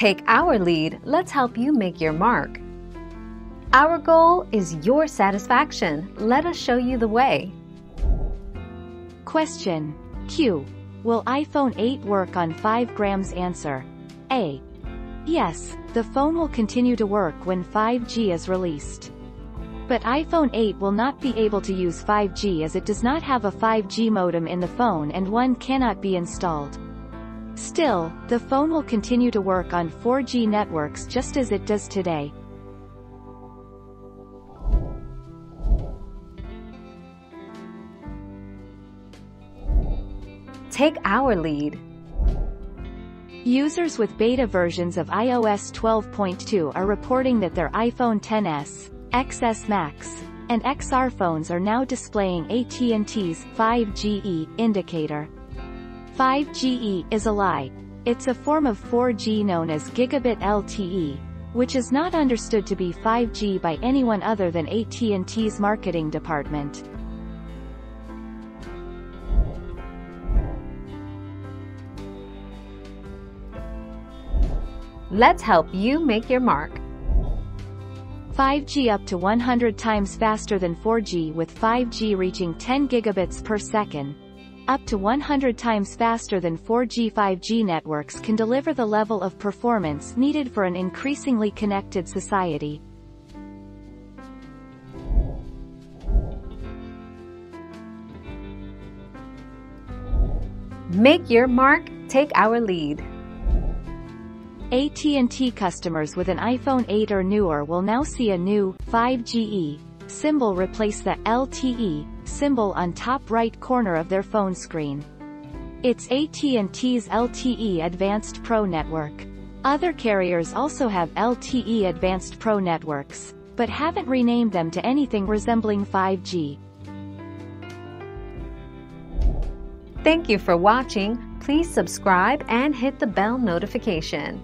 Take our lead, let's help you make your mark. Our goal is your satisfaction. Let us show you the way. Question. Q. Will iPhone 8 work on 5G answer? A. Yes, the phone will continue to work when 5G is released. But iPhone 8 will not be able to use 5G as it does not have a 5G modem in the phone and one cannot be installed. Still, the phone will continue to work on 4G networks just as it does today. Take our lead. Users with beta versions of iOS 12.2 are reporting that their iPhone XS, XS Max, and XR phones are now displaying AT&T's 5GE indicator. 5GE is a lie. It's a form of 4G known as Gigabit LTE, which is not understood to be 5G by anyone other than AT&T's marketing department. Let's help you make your mark. 5G up to 100 times faster than 4G with 5G reaching 10 gigabits per second. Up to 100 times faster than 4G 5G networks can deliver the level of performance needed for an increasingly connected society. Make your mark, take our lead. AT&T customers with an iPhone 8 or newer will now see a new 5GE symbol replace the LTE symbol on top right corner of their phone screen. It's AT&T's LTE Advanced Pro network. Other carriers also have LTE Advanced Pro networks, but haven't renamed them to anything resembling 5G. Thank you for watching. Please subscribe and hit the bell notification.